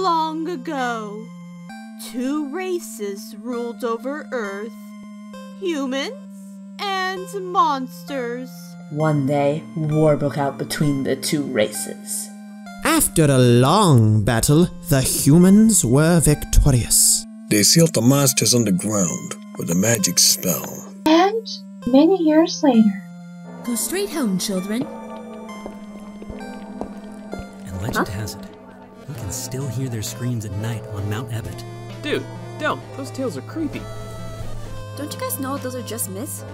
long ago, two races ruled over Earth humans and monsters. One day, war broke out between the two races. After a long battle, the humans were victorious. They sealed the monsters underground with a magic spell. And many years later, Go straight home, children. And legend has it, you can still hear their screams at night on Mount Ebott. Dude, don't. Those tales are creepy. Don't you guys know those are just myths?